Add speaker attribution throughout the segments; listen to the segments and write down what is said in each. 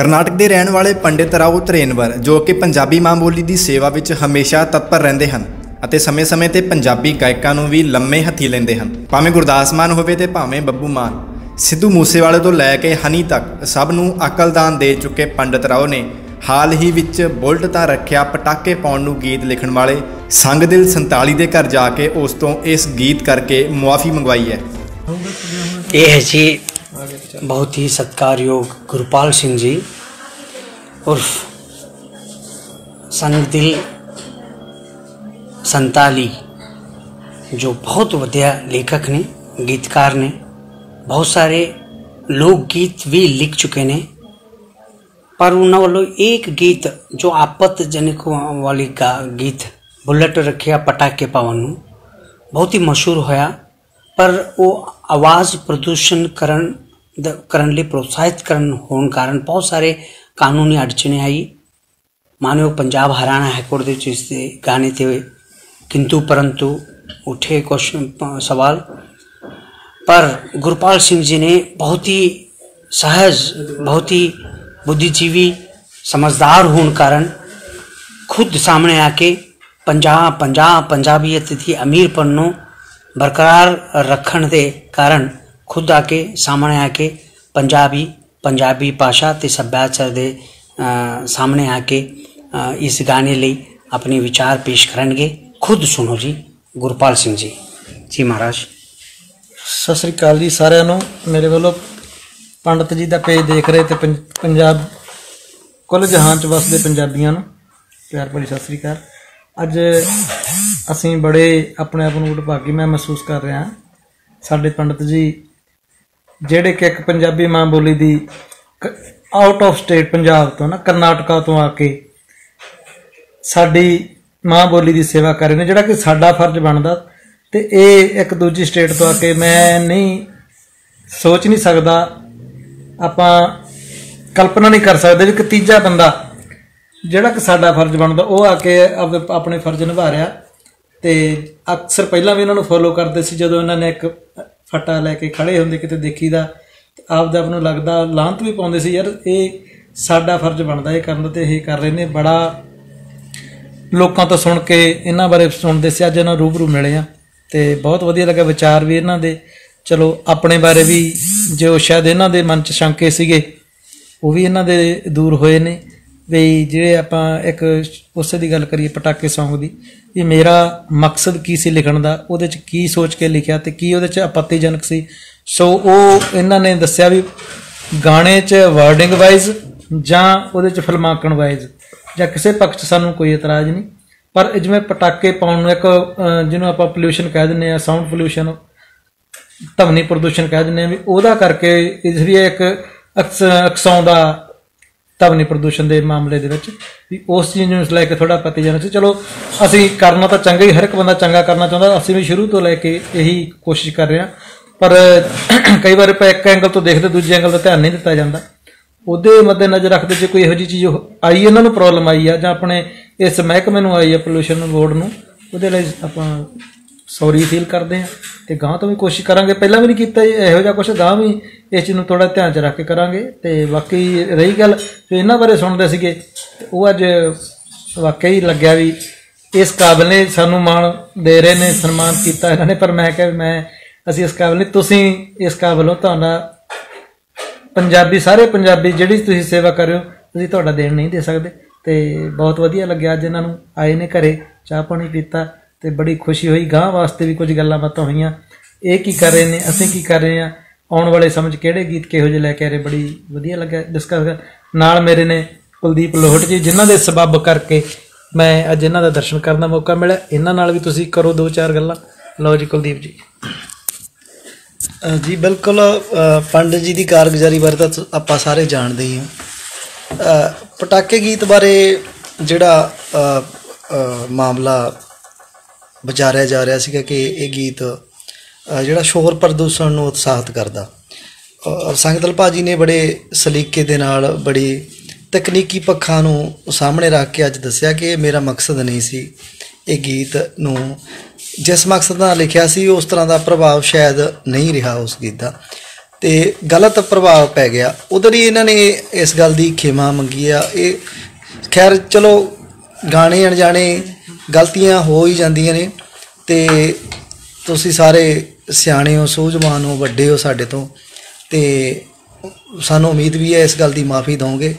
Speaker 1: ਕਰਨਾਟਕ ਦੇ ਰਹਿਣ ਵਾਲੇ ਪੰਡਿਤ ਰਾਓ ਤਰੇਨਵਰ, ਜੋ ਕਿ ਪੰਜਾਬੀ ਮਾਂ ਬੋਲੀ ਦੀ ਸੇਵਾ ਵਿੱਚ ਹਮੇਸ਼ਾ ਤਤਪਰ ਰਹਿੰਦੇ ਹਨ ਅਤੇ ਸਮੇਂ-ਸਮੇਂ ਤੇ ਪੰਜਾਬੀ ਗਾਇਕਾਂ ਨੂੰ ਵੀ ਲੰਮੇ ਹੱਥੀ ਲੈਂਦੇ ਹਨ। ਭਾਵੇਂ ਗੁਰਦਾਸ ਮਾਨ ਹੋਵੇ ਤੇ ਭਾਵੇਂ ਬੱਬੂ ਮਾਨ, ਸਿੱਧੂ ਮੂਸੇਵਾਲੇ ਤੋਂ ਲੈ ਕੇ ਹਨੀ ਤੱਕ ਸਭ ਨੂੰ ਅਕਲਦਾਨ ਦੇ ਚੁੱਕੇ ਪੰਡਿਤ ਰਾਓ ਨੇ ਹਾਲ ਹੀ ਵਿੱਚ ਬੁਲਟ ਤਾਂ ਰੱਖਿਆ ਪਟਾਕੇ ਪਾਉਣ ਨੂੰ ਗੀਤ ਲਿਖਣ ਵਾਲੇ ਸੰਗਦਿਲ 47 ਦੇ ਘਰ ਜਾ ਕੇ ਉਸ ਤੋਂ ਇਸ ਗੀਤ ਕਰਕੇ ਮੁਆਫੀ ਮੰਗਵਾਈ ਹੈ।
Speaker 2: ਇਹ ਜੀ बहुत ही सत्कार योग गुरुपाल सिंह जी। उर्फ़ संगदिल संताली, जो बहुत वधिया लेखक ने, गीतकार ने, बहुत सारे लोग गीत भी लिख चुके ने, पर उन्होंने एक गीत जो आपत्तिजनक वाली गा, गीत, बुलेट रखिया पटाखे पवन, बहुत ही मशहूर होया, पर वो आवाज़ प्रदूषण करण ਕਰਨ ਲਈ ਪ੍ਰੋਤਸਾਹਿਤ ਕਰਨ ਹੋਣ ਕਾਰਨ ਬਹੁਤ ਸਾਰੇ ਕਾਨੂੰਨੀ ਅੜਚਣੇ ਆਈ। ਮਾਨਯੋਗ ਪੰਜਾਬ ਹਰਿਆਣਾ ਹਾਈ ਕੋਰਟ ਦੇ ਵਿੱਚ ਇਸ ਦੇ ਗਾਣੇ ਤੇ ਕਿੰਤੂ ਪਰੰਤੂ ਉਠੇ ਕੁਐਸਚਨ ਸਵਾਲ। ਪਰ ਗੁਰਪਾਲ ਸਿੰਘ ਜੀ ਨੇ ਬਹੁਤ ਹੀ ਸਹਿਜ, ਬਹੁਤ ਹੀ ਬੁੱਧੀਜੀਵੀ, ਸਮਝਦਾਰ ਹੋਣ ਕਾਰਨ ਖੁਦ ਸਾਹਮਣੇ ਆ ਕੇ ਪੰਜਾਹ ਪੰਜਾਹ ਪੰਜਾਬੀਅਤ ਦੀ ਅਮੀਰਪਨ ਨੂੰ ਬਰਕਰਾਰ ਰੱਖਣ ਦੇ ਕਾਰਨ ਖੁਦ ਆ ਕੇ, ਸਾਹਮਣੇ ਆ ਕੇ, ਪੰਜਾਬੀ ਪੰਜਾਬੀ ਭਾਸ਼ਾ ਤੇ ਸੱਭਿਆਚਾਰ ਦੇ ਸਾਹਮਣੇ ਆ ਕੇ ਇਸ ਗਾਣੇ ਲਈ ਆਪਣੇ ਵਿਚਾਰ ਪੇਸ਼ ਕਰਨਗੇ। ਖੁਦ ਸੁਣੋ ਜੀ, ਗੁਰਪਾਲ ਸਿੰਘ ਜੀ। ਜੀ ਮਹਾਰਾਜ।
Speaker 3: ਸਤਿ ਸ੍ਰੀ ਅਕਾਲ ਜੀ ਸਾਰਿਆਂ ਨੂੰ। ਮੇਰੇ ਵੱਲੋਂ ਪੰਡਤ ਜੀ ਦਾ ਪੇਜ ਦੇਖ ਰਹੇ ਤੇ ਪੰਜਾਬ ਕੁੱਲ ਜਹਾਨ ਚ ਵਸਦੇ ਪੰਜਾਬੀਆਂ ਨੂੰ। ਪਿਆਰ ਭਰੀ ਸਤਿ ਸ੍ਰੀ ਅਕਾਲ। ਅੱਜ ਅਸੀਂ ਬੜੇ ਆਪਣੇ ਆਪ ਨੂੰ ਵਡਭਾਗੀ ਮੈਂ ਮਹਿਸੂਸ ਕਰ ਰਿਹਾ ਸਾਡੇ ਪੰਡਤ ਜੀ ਜਿਹੜੇ ਕਿ ਇੱਕ ਪੰਜਾਬੀ ਮਾਂ ਬੋਲੀ ਦੀ ਆਊਟ ਆਫ ਸਟੇਟ ਪੰਜਾਬ ਤੋਂ ਨਾ, ਕਰਨਾਟਕਾ ਤੋਂ ਆ ਕੇ ਸਾਡੀ ਮਾਂ ਬੋਲੀ ਦੀ ਸੇਵਾ ਕਰ ਰਹੇ ਨੇ, ਜਿਹੜਾ ਕਿ ਸਾਡਾ ਫਰਜ਼ ਬਣਦਾ ਤੇ ਇਹ ਇੱਕ ਦੂਜੀ ਸਟੇਟ ਤੋਂ ਆ ਕੇ ਮੈਂ ਨਹੀਂ ਸੋਚ ਨਹੀਂ ਸਕਦਾ ਆਪਾਂ ਕਲਪਨਾ ਨਹੀਂ ਕਰ ਸਕਦੇ ਵੀ ਇੱਕ ਤੀਜਾ ਬੰਦਾ ਜਿਹੜਾ ਕਿ ਸਾਡਾ ਫਰਜ਼ ਬਣਦਾ, ਉਹ ਆ ਕੇ ਆਪਣੇ ਫਰਜ਼ ਨਿਭਾ ਰਿਹਾ ਤੇ ਅਕਸਰ ਪਹਿਲਾਂ ਵੀ ਇਹਨਾਂ ਨੂੰ ਫੋਲੋ ਕਰਦੇ ਸੀ ਜਦੋਂ ਇਹਨਾਂ ਨੇ ਇੱਕ ਫਟਾ ਲੈ ਕੇ ਖੜੇ ਹੁੰਦੇ ਕਿਤੇ ਦੇਖੀਦਾ, ਤੇ ਆਪਦਾ ਆਪ ਨੂੰ ਲੱਗਦਾ ਲਾਂਤ ਵੀ ਪਾਉਂਦੇ ਸੀ, ਯਾਰ ਇਹ ਸਾਡਾ ਫਰਜ਼ ਬਣਦਾ, ਇਹ ਕਰਨ ਦਾ ਤੇ ਇਹ ਕਰ ਰਹੇ ਨੇ। ਬੜਾ ਲੋਕਾਂ ਤੋਂ ਸੁਣ ਕੇ, ਇਹਨਾਂ ਬਾਰੇ ਸੁਣਦੇ ਸੀ, ਅੱਜ ਇਹਨਾਂ ਨੂੰ ਰੂਬਰੂ ਮਿਲੇ ਆ, ਤੇ ਬਹੁਤ ਵਧੀਆ ਲੱਗਾ ਵਿਚਾਰ ਵੀ ਇਹਨਾਂ ਦੇ। ਚਲੋ, ਆਪਣੇ ਬਾਰੇ ਵੀ ਜੋ ਸ਼ਾਇਦ ਇਹਨਾਂ ਦੇ ਮਨ 'ਚ ਸ਼ੰਕੇ ਸੀਗੇ, ਉਹ ਵੀ ਇਹਨਾਂ ਦੇ ਦੂਰ ਹੋਏ ਨੇ। ਵੀ ਜਿਹੜੇ ਆਪਾਂ ਇੱਕ ਉਸੇ ਦੀ ਗੱਲ ਕਰੀਏ ਪਟਾਕੇ Song ਦੀ, ਵੀ ਮੇਰਾ ਮਕਸਦ ਕੀ ਸੀ ਲਿਖਣ ਦਾ, ਉਹਦੇ 'ਚ ਕੀ ਸੋਚ ਕੇ ਲਿਖਿਆ ਤੇ ਕੀ ਉਹਦੇ 'ਚ ਆਪੱਤੀਜਨਕ ਸੀ। ਸੋ ਉਹ ਇਹਨਾਂ ਨੇ ਦੱਸਿਆ ਵੀ ਗਾਣੇ 'ਚ ਵਰਡਿੰਗ ਵਾਈਜ਼ ਜਾਂ ਉਹਦੇ 'ਚ ਫਿਲਮਾਂਕਣ ਵਾਈਜ਼ ਜਾਂ ਕਿਸੇ ਪੱਖ 'ਚ ਸਾਨੂੰ ਕੋਈ ਇਤਰਾਜ਼ ਨਹੀਂ। ਪਰ ਜਿਵੇਂ ਪਟਾਕੇ ਪਾਉਣ ਨੂੰ ਇੱਕ ਜਿਹਨੂੰ ਆਪਾਂ ਪੋਲਿਊਸ਼ਨ ਕਹਿ ਦਿੰਦੇ ਆ ਸਾਊਂਡ ਪੋਲਿਊਸ਼ਨ ਧਵਨੀ ਪ੍ਰਦੂਸ਼ਣ ਕਹਿ ਦਿੰਦੇ ਆ ਵੀ ਉਹਦਾ ਕਰਕੇ ਇਸ ਲਈ ਇੱਕ ਅਕਸ ਅਕਸਾਉਂ ਦਾ ਧਵਨੀ ਪ੍ਰਦੂਸ਼ਣ ਦੇ ਮਾਮਲੇ ਦੇ ਵਿੱਚ, ਵੀ ਉਸ ਚੀਜ਼ ਨੂੰ ਲੈ ਕੇ ਥੋੜਾ ਪਤੀ ਜਾਣਾ ਸੀ, ਚਲੋ, ਅਸੀਂ ਕਰਨਾ ਤਾਂ ਚੰਗਾ ਹੀ, ਹਰ ਇੱਕ ਬੰਦਾ ਚੰਗਾ ਕਰਨਾ ਚਾਹੁੰਦਾ, ਅਸੀਂ ਵੀ ਸ਼ੁਰੂ ਤੋਂ ਲੈ ਕੇ ਇਹੀ ਕੋਸ਼ਿਸ਼ ਕਰ ਰਹੇ ਹਾਂ। ਪਰ ਕਈ ਵਾਰ ਆਪਾਂ ਇੱਕ ਐਂਗਲ ਤੋਂ ਦੇਖਦੇ, ਦੂਜੇ ਐਂਗਲ ਦਾ ਧਿਆਨ ਨਹੀਂ ਦਿੱਤਾ ਜਾਂਦਾ। ਉਹਦੇ ਮੱਦੇ ਨਜ਼ਰ ਰੱਖਦੇ, ਜੇ ਕੋਈ ਇਹੋ ਜਿਹੀ ਚੀਜ਼ ਆਈ ਇਹਨਾਂ ਨੂੰ ਪ੍ਰੋਬਲਮ ਆਈ ਆ, ਜਾਂ ਆਪਣੇ ਇਸ ਮਹਿਕਮੇ ਨੂੰ ਆਈ ਆ ਪੋਲੂਸ਼ਨ ਬੋਰਡ ਨੂੰ, ਉਹਦੇ ਲਈ ਆਪਾਂ ਸੌਰੀ ਫੀਲ ਕਰਦੇ ਹਾਂ। ਤੇ ਗਾਂ ਤੋਂ ਵੀ ਕੋਸ਼ਿਸ਼ ਕਰਾਂਗੇ। ਪਹਿਲਾਂ ਵੀ ਨਹੀਂ ਕੀਤਾ ਇਹੋ ਜਿਹਾ ਕੁਝ ਗਾਂ ਵੀ ਇਸ ਚੀਜ਼ ਨੂੰ ਥੋੜਾ ਧਿਆਨ 'ਚ ਰੱਖ ਕੇ ਕਰਾਂਗੇ। ਤੇ ਬਾਕੀ ਰਹੀ ਗੱਲ ਜੋ ਇਹਨਾਂ ਬਾਰੇ ਸੁਣਦੇ ਸੀਗੇ, ਤੇ ਉਹ ਅੱਜ ਵਾਕਈ ਲੱਗਿਆ ਵੀ ਇਸ ਕਾਬਲ ਨੇ ਸਾਨੂੰ ਮਾਣ ਦੇ ਰਹੇ ਨੇ, ਸਨਮਾਨ ਕੀਤਾ ਇਹਨਾਂ ਨੇ। ਪਰ ਮੈਂ ਕਿਹਾ ਵੀ ਮੈਂ, ਅਸੀਂ ਇਸ ਕਾਬਲ ਨੇ, ਤੁਸੀਂ ਇਸ ਕਾਬਲ ਹੋ, ਤੁਹਾਡਾ ਪੰਜਾਬੀ, ਸਾਰੇ ਪੰਜਾਬੀ ਜਿਹੜੀ ਤੁਸੀਂ ਸੇਵਾ ਕਰ ਰਹੇ ਹੋ ਤੁਸੀਂ ਤੁਹਾਡਾ ਦੇਣ ਨਹੀਂ ਦੇ ਸਕਦੇ। ਤੇ ਬਹੁਤ ਵਧੀਆ ਲੱਗਿਆ ਅੱਜ ਇਹਨਾਂ ਨੂੰ, ਆਏ ਨੇ ਘਰੇ, ਚਾਹ ਪਾਣੀ ਪੀਤਾ। ਤੇ ਬੜੀ ਖੁਸ਼ੀ ਹੋਈ। ਗਾਂ ਵਾਸਤੇ ਵੀ ਕੁਝ ਗੱਲਾਂ ਬਾਤਾਂ ਹੋਈਆਂ। ਇਹ ਕੀ ਕਰ ਰਹੇ ਨੇ? ਅਸੀਂ ਕੀ ਕਰ ਰਹੇ ਹਾਂ? ਆਉਣ ਵਾਲੇ ਸਮਝ ਕਿਹੜੇ ਗੀਤ ਕਿਹੋ ਜਿਹੇ ਲੈ ਕੇ ਆ ਰਹੇ? ਬੜੀ ਵਧੀਆ ਲੱਗਿਆ ਡਿਸਕਸ ਨਾਲ ਮੇਰੇ ਨੇ ਕੁਲਦੀਪ ਲੋਹਟ ਜੀ ਜਿਨ੍ਹਾਂ ਦੇ ਸਬਬ ਕਰਕੇ ਮੈਂ ਅੱਜ ਇਹਨਾਂ ਦਾ ਦਰਸ਼ਨ ਕਰਨ ਦਾ ਮੌਕਾ ਮਿਲਿਆ। ਇਹਨਾਂ ਨਾਲ ਵੀ ਤੁਸੀਂ ਕਰੋ ਦੋ ਚਾਰ ਗੱਲਾਂ। ਲਓ ਜੀ ਕੁਲਦੀਪ ਜੀ।
Speaker 4: ਜੀ ਬਿਲਕੁਲ ਅ, ਪੰਡਿਤ ਜੀ ਦੀ ਕਾਰਗੁਜ਼ਾਰੀ ਬਾਰੇ ਤਾਂ ਆਪਾਂ ਸਾਰੇ ਜਾਣਦੇ ਹੀ ਹਾਂ। ਪਟਾਕੇ ਗੀਤ ਬਾਰੇ ਜਿਹੜਾ ਮਾਮਲਾ ਵਿਚਾਰਿਆ ਜਾ ਰਿਹਾ ਸੀਗਾ ਕਿ ਇਹ ਗੀਤ ਜਿਹੜਾ ਸ਼ੋਰ ਪ੍ਰਦੂਸ਼ਣ ਨੂੰ ਉਤਸ਼ਾਹਿਤ ਕਰਦਾ। ਅ, ਸੰਗਤਲ ਭਾਜੀ ਨੇ ਬੜੇ ਸਲੀਕੇ ਦੇ ਨਾਲ ਬੜੀ ਤਕਨੀਕੀ ਪੱਖਾਂ ਨੂੰ ਸਾਹਮਣੇ ਰੱਖ ਕੇ ਅੱਜ ਦੱਸਿਆ ਕਿ ਇਹ ਮੇਰਾ ਮਕਸਦ ਨਹੀਂ ਸੀ ਇਹ ਗੀਤ ਨੂੰ। ਜਿਸ ਮਕਸਦ ਨਾਲ ਲਿਖਿਆ ਸੀ ਉਸ ਤਰ੍ਹਾਂ ਦਾ ਪ੍ਰਭਾਵ ਸ਼ਾਇਦ ਨਹੀਂ ਰਿਹਾ ਉਸ ਗੀਤ ਦਾ। ਤੇ ਗਲਤ ਪ੍ਰਭਾਵ ਪੈ ਗਿਆ। ਉਧਰ ਹੀ ਇਹਨਾਂ ਨੇ ਇਸ ਗੱਲ ਦੀ ਖਿਮਾ ਮੰਗੀ ਆ। ਇਹ ਖੈਰ ਚਲੋ ਗਾਣੇ ਅਣਜਾਣੇ ਗਲਤੀਆਂ ਹੋ ਹੀ ਜਾਂਦੀਆਂ ਨੇ ਤੇ ਤੁਸੀਂ ਸਾਰੇ ਸਿਆਣੇ ਹੋ ਸੂਝਵਾਨ ਹੋ ਵੱਡੇ ਹੋ ਸਾਡੇ ਤੋਂ ਤੇ ਸਾਨੂੰ ਉਮੀਦ ਵੀ ਹੈ ਇਸ ਗੱਲ ਦੀ ਮਾਫੀ ਦਵੋਗੇ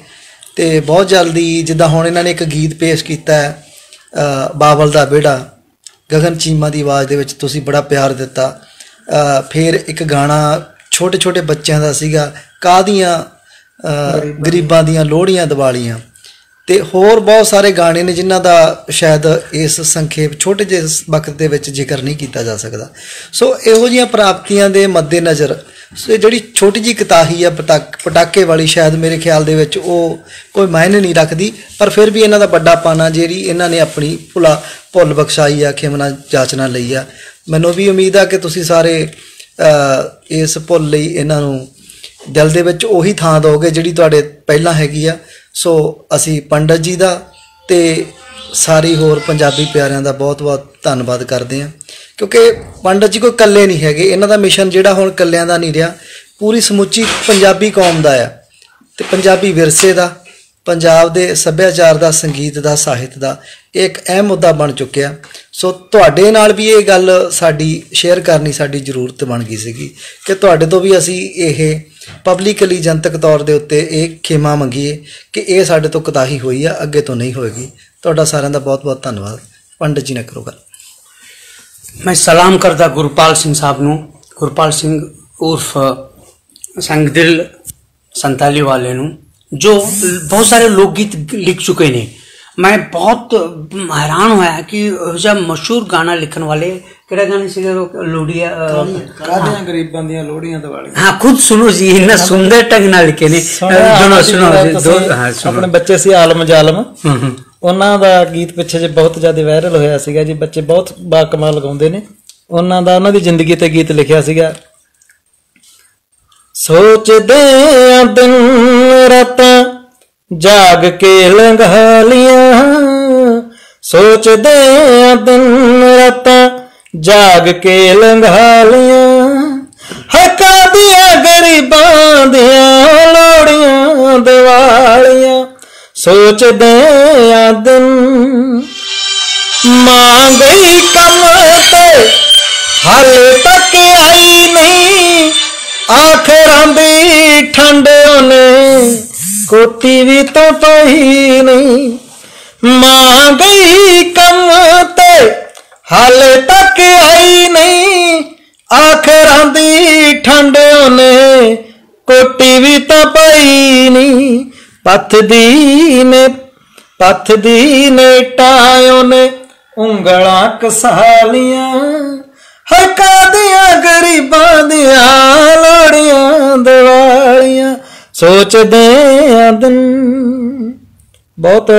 Speaker 4: ਤੇ ਬਹੁਤ ਜਲਦੀ ਜਿੱਦਾਂ ਹੁਣ ਇਹਨਾਂ ਨੇ ਇੱਕ ਗੀਤ ਪੇਸ਼ ਕੀਤਾ ਹੈ ਬਾਬਲ ਦਾ ਬੇੜਾ ਗਗਨ ਚੀਮਾ ਦੀ ਆਵਾਜ਼ ਦੇ ਵਿੱਚ ਤੁਸੀਂ ਬੜਾ ਪਿਆਰ ਦਿੱਤਾ। ਫਿਰ ਇੱਕ ਗਾਣਾ ਛੋਟੇ ਛੋਟੇ ਬੱਚਿਆਂ ਦਾ ਸੀਗਾ ਕਾਹਦੀਆਂ ਅ, ਗਰੀਬਾਂ ਦੀਆਂ ਲੋਹੜੀਆਂ ਦੀਵਾਲੀਆਂ। ਤੇ ਹੋਰ ਬਹੁਤ ਸਾਰੇ ਗਾਣੇ ਨੇ ਜਿਨ੍ਹਾਂ ਦਾ ਸ਼ਾਇਦ ਇਸ ਸੰਖੇਪ ਛੋਟੇ ਜਿਹੇ ਵਕਤ ਦੇ ਵਿੱਚ ਜ਼ਿਕਰ ਨਹੀਂ ਕੀਤਾ ਜਾ ਸਕਦਾ। ਸੋ ਇਹੋ ਜਿਹੀਆਂ ਪ੍ਰਾਪਤੀਆਂ ਦੇ ਮੱਦੇਨਜ਼ਰ ਸੋ ਇਹ ਜਿਹੜੀ ਛੋਟੀ ਜੀ ਕਿਤਾਹੀ ਆ ਪਟਾਕ- ਪਟਾਕੇ ਵਾਲੀ ਸ਼ਾਇਦ ਮੇਰੇ ਖਿਆਲ ਦੇ ਵਿੱਚ ਉਹ ਕੋਈ ਮਾਇਨੇ ਨਹੀਂ ਰੱਖਦੀ, ਪਰ ਫਿਰ ਵੀ ਇਹਨਾਂ ਦਾ ਵੱਡਾ ਪਾਣਾ ਜਿਹੜੀ ਇਹਨਾਂ ਨੇ ਆਪਣੀ ਭੁਲਾ ਭੁੱਲ ਬਖਸ਼ਾਈ ਆ, ਖਿਮਨਾ ਜਾਚਨਾ ਲਈ ਆ। ਮੈਨੂੰ ਵੀ ਉਮੀਦ ਆ ਕਿ ਤੁਸੀਂ ਸਾਰੇ ਇਸ ਭੁੱਲ ਲਈ ਇਹਨਾਂ ਨੂੰ ਦਿਲ ਦੇ ਵਿੱਚ ਉਹੀ ਥਾਂ ਦੋਗੇ ਜਿਹੜੀ ਤੁਹਾਡੇ ਪਹਿਲਾਂ ਹੈਗੀ ਆ। ਸੋ ਅਸੀਂ ਪੰਡਤ ਜੀ ਦਾ ਤੇ ਸਾਰੀ ਹੋਰ ਪੰਜਾਬੀ ਪਿਆਰਿਆਂ ਦਾ ਬਹੁਤ-ਬਹੁਤ ਧੰਨਵਾਦ ਕਰਦੇ ਹਾਂ। ਕਿਉਂਕਿ ਪੰਡਤ ਜੀ ਕੋਈ ਇਕੱਲੇ ਨਹੀਂ ਹੈਗੇ। ਇਹਨਾਂ ਦਾ ਮਿਸ਼ਨ ਜਿਹੜਾ ਹੁਣ ਇਕੱਲਿਆਂ ਦਾ ਨਹੀਂ ਰਿਹਾ। ਪੂਰੀ ਸਮੁੱਚੀ ਪੰਜਾਬੀ ਕੌਮ ਦਾ ਆ। ਤੇ ਪੰਜਾਬੀ ਵਿਰਸੇ ਦਾ, ਪੰਜਾਬ ਦੇ ਸੱਭਿਆਚਾਰ ਦਾ, ਸੰਗੀਤ ਦਾ, ਸਾਹਿਤ ਦਾ ਇਹ ਇੱਕ ਅਹਿਮ ਮੁੱਦਾ ਬਣ ਚੁੱਕਿਆ। ਸੋ ਤੁਹਾਡੇ ਨਾਲ ਵੀ ਇਹ ਗੱਲ ਸਾਡੀ ਸ਼ੇਅਰ ਕਰਨੀ ਸਾਡੀ ਜ਼ਰੂਰਤ ਬਣ ਗਈ ਸੀਗੀ ਕਿ ਤੁਹਾਡੇ ਤੋਂ ਵੀ ਅਸੀਂ ਇਹ ਪਬਲਿਕਲੀ ਜਨਤਕ ਤੌਰ ਦੇ ਉੱਤੇ ਇਹ ਖੇਮਾ ਮੰਗੀਏ ਕਿ ਇਹ ਸਾਡੇ ਤੋਂ ਕਤਾਹੀ ਹੋਈ ਆ, ਅੱਗੇ ਤੋਂ ਨਹੀਂ ਹੋਏਗੀ। ਤੁਹਾਡਾ ਸਾਰਿਆਂ ਦਾ ਬਹੁਤ ਬਹੁਤ ਧੰਨਵਾਦ। ਪੰਡਤ ਜੀ ਨੇ ਕਰੋ ਗੱਲ।
Speaker 2: ਮੈਂ ਸਲਾਮ ਕਰਦਾ ਗੁਰਪਾਲ ਸਿੰਘ ਸਾਹਿਬ ਨੂੰ। ਗੁਰਪਾਲ ਸਿੰਘ ਉਰਫ ਸੰਗਦਿਲ ਸੰਤਾਲੀ ਵਾਲੇ ਨੂੰ, ਜੋ ਬਹੁਤ ਸਾਰੇ ਲੋਕ ਗੀਤ ਲਿਖ ਚੁਕੇ ਨੇ। ਮੈਂ ਬਹੁਤ ਹੈਰਾਨ ਹੋਇਆ ਕਿ ਉਹ ਜਿਹਾ ਮਸ਼ਹੂਰ ਗਾਣਾ ਲਿਖਣ ਵਾਲੇ ਕਿਹੜਾ ਗਾਣਾ ਸੀਗਾ ਉਹ? ਲੋੜੀਆਂ
Speaker 3: ਕਾਹਦੀਆਂ ਗਰੀਬਾਂ ਦੀਆਂ ਲੋੜੀਆਂ ਦਿਵਾਲੀਆਂ
Speaker 2: ਹਾਂ ਖੁਦ ਸੁਣੋ ਜੀ ਇਹਨਾਂ ਸੁੰਦਰ ਢੰਗ ਨਾਲ ਲਿਖੇ ਨੇ। ਸੁਣੋ ਸੁਣੋ ਦੋ ਹਾਂ ਸੁਣੋ।
Speaker 3: ਆਪਣੇ ਬੱਚੇ ਸੀ ਆਲਮ ਜਾਲਮ। ਉਹਨਾਂ ਦਾ ਗੀਤ ਪਿੱਛੇ ਜੇ ਬਹੁਤ ਜ਼ਿਆਦਾ ਵਾਇਰਲ ਹੋਇਆ ਸੀਗਾ ਜੀ ਬੱਚੇ ਬਹੁਤ ਬਾ ਕਮਾਲ ਗਾਉਂਦੇ ਨੇ। ਉਹਨਾਂ ਦਾ ਉਹਨਾਂ ਦੀ ਜ਼ਿੰਦਗੀ ਤੇ ਗੀਤ ਲਿਖਿਆ ਸੀਗਾ। ਸੋਚਦੇ ਆ ਦਿਨ ਰਾਤਾਂ ਜਾਗ ਕੇ ਲੰਘਾਲੀਆਂ। ਸੋਚਦੇ ਆ ਦਿਨ ਰਾਤਾਂ ਜਾਗ ਕੇ ਲੰਘਾ ਲੀਆਂ ਹੱਕਾਂ ਦੀਆਂ ਗਰੀਬਾਂ ਦੀਆਂ ਲੋੜੀਆਂ ਦਿਵਾਲੀਆਂ। ਸੋਚਦੇ ਆ ਦਿਨ ਮਾਂ ਗਈ ਕੰਮ ਤੇ, ਹਾਲੇ ਤੱਕ ਆਈ ਨਹੀਂ। ਆਖਰਾਂ ਦੀ ਠੰਡ ਉਹਨੇ ਕੋਟੀ ਵੀ ਤਾਂ ਪਾਈ ਨਹੀਂ। ਮਾਂ ਗਈ ਕੰਮ ਤੇ ਹਾਲੇ ਤੱਕ ਆਈ ਨਹੀਂ। ਆਖਰਾਂ ਦੀ ਠੰਡ ਉਹਨੇ ਕੋਟੀ ਵੀ ਤਾਂ ਪਾਈ ਨਹੀਂ। ਪੱਥ ਦੀ ਨੇ, ਪੱਥ ਦੀ ਨੇ ਟਾਇਓ ਨੇ ਉਂਗਲਾਂ ਕਸਾਲੀਆਂ। ਹੱਕਾਂ ਦੀਆਂ, ਗਰੀਬਾਂ ਦੀਆਂ ਲੋੜੀਆਂ ਦਿਵਾਲੀਆਂ। ਸੋਚਦੇ ਆ ਦਿਨ। ਬਹੁਤ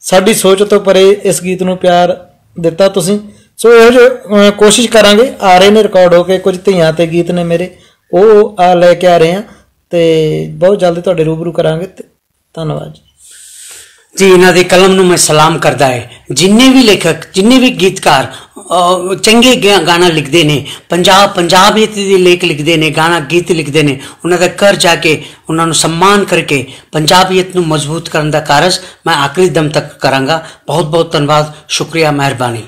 Speaker 3: ਸਾਡੀ ਸੋਚ ਤੋਂ ਪਰੇ ਇਸ ਗੀਤ ਨੂੰ ਪਿਆਰ ਦਿੱਤਾ ਤੁਸੀਂ। ਸੋ ਇਹੋ ਜਿਹੇ ਕੋਸ਼ਿਸ਼ ਕਰਾਂਗੇ। ਆ ਰਹੇ ਨੇ ਰਿਕਾਰਡ ਹੋ ਕੇ ਕੁਝ ਧੀਆਂ ਤੇ ਗੀਤ ਨੇ ਮੇਰੇ। ਉਹ ਆ ਲੈ ਕੇ ਆ ਰਹੇ ਆ ਤੇ ਬਹੁਤ ਜਲਦੀ ਤੁਹਾਡੇ ਰੂਬਰੂ ਕਰਾਂਗੇ ਤੇ ਧੰਨਵਾਦ ਜੀ
Speaker 2: ਜੀ ਇਹਨਾਂ ਦੀ ਕਲਮ ਨੂੰ ਮੈਂ ਸਲਾਮ ਕਰਦਾ ਹੈ ਜਿੰਨੇ ਵੀ ਲੇਖਕ ਜਿੰਨੇ ਵੀ ਗੀਤਕਾਰ ਅਹ, ਚੰਗੇ ਗਾ- ਗਾਣਾ ਲਿਖਦੇ ਨੇ ਪੰਜਾਬ ਪੰਜਾਬੀਅਤ ਦੇ ਲੇਖ ਲਿਖਦੇ ਨੇ ਗਾਣਾ ਗੀਤ ਲਿਖਦੇ ਨੇ ਉਹਨਾਂ ਦਾ ਘਰ ਜਾ ਕੇ ਉਹਨਾਂ ਨੂੰ ਸਨਮਾਨ ਕਰਕੇ ਪੰਜਾਬੀਅਤ ਨੂੰ ਮਜ਼ਬੂਤ ਕਰਨ ਦਾ ਕਾਰਜ ਮੈਂ ਆਖਰੀ ਦਮ ਤੱਕ ਕਰਾਂਗਾ ਬਹੁਤ ਬਹੁਤ ਧੰਨਵਾਦ ਸ਼ੁਕਰੀਆ ਮਿਹਰਬਾਨੀ